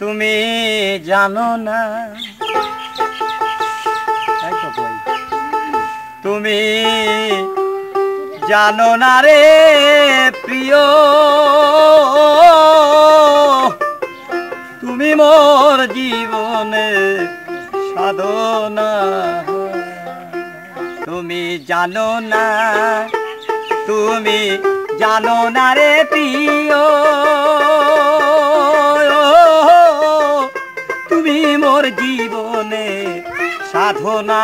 তুমি জানো না। তুমি জানো না রে প্রিয়। তুমি মোর জীবনে সাধনা তুমি জানো না, তুমি জানো না রে প্রিয়। সাধনা।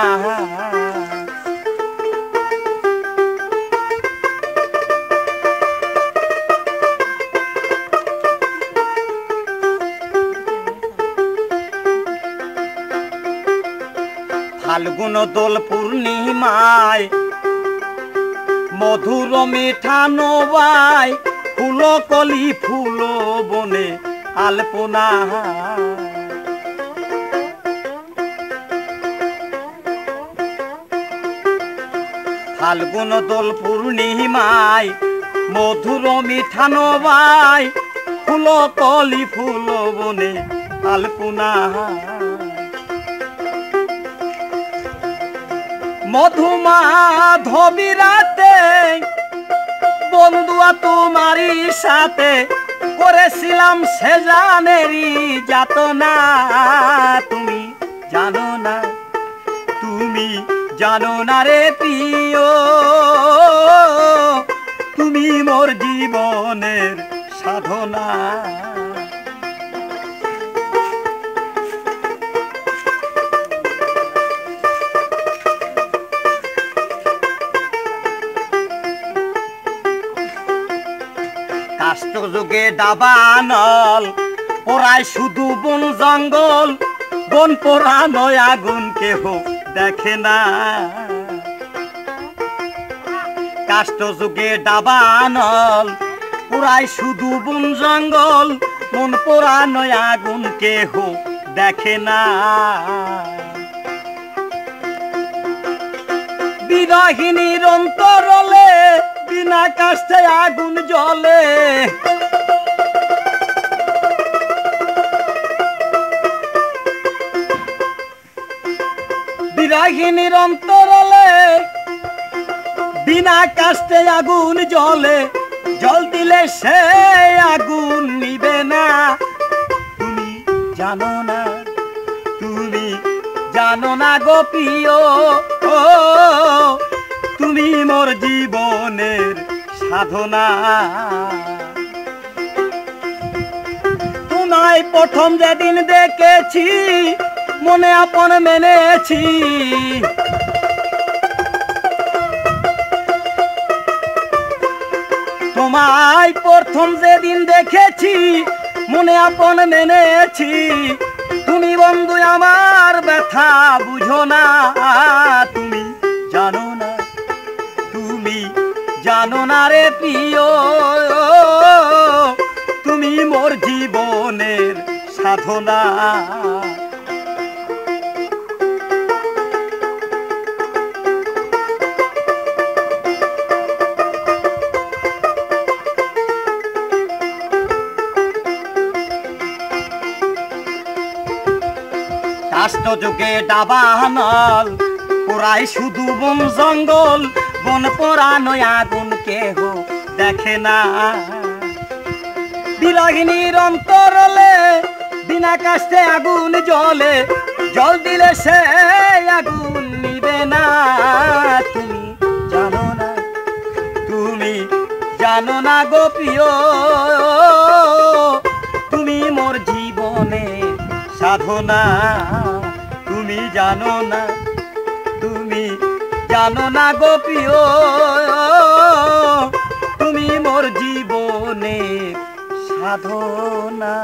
ফাল্গুন দোল পূর্ণিমায় মধুর মিঠা নবাই ফুল কলি ফুল বনে আলপনা। ফাল্গুন দোল পূর্ণিমায়, মধুর মিঠা নবাই ফুল কলি ফুল বনে আলপনা মধুমাধবী রাতে বন্ধুয়া তোমারই সাথে করেছিলাম সে জানেরই যাতনা। তুমি জানো না, তুমি জানো না রে প্রিয়, তুমি মোর জীবনের সাধনা। যুগে দাবানল ওরাই শুধু বন জঙ্গল, বন পোড়ানো আগুন কেহ। দেখে না। কাষ্ট যুগে দাবানল পুরাই শুধু বন জঙ্গল, মন পোড়ানো আগুন কেহ দেখে না। বিরহিনীর অন্তরলে, বিনা কাষ্টে আগুন জ্বলে। বিরাহিনীর অন্তরলে বিনা কাষ্টে আগুন জ্বলে, জল দিলে সে আগুন নিবে না। তুমি জানো না, তুমি জানো না গো প্রিয়, ও, তুমি মোর জীবনের সাধনা। তোমায় প্রথম যেদিন দেখেছি মনে আপন মেনেছি। তোমায় প্রথম যেদিন দেখেছি, মনে আপন মেনেছি। তুমি বন্ধু, আমার ব্যথা বুঝো না। তুমি জানো না, তুমি জানো না রে প্রিয়। তুমি মোর জীবনের সাধনা। কাষ্ট যুগে ডাবানল পুরাই শুধু বন জঙ্গল, বন পোড়ানো আগুন কেহ দেখে না। বিলাহিনীর অন্তরলে, বিনা কাষ্টে আগুন জ্বলে, জল দিলে সে আগুন নিবে না। তুমি জানো না, তুমি জানো না গো প্রিয়, তুমি মোর জীবনে সাধনা। তুমি জানো না তুমি জানো না গো প্রিয়। তুমি মোর জীবনে সাধনা।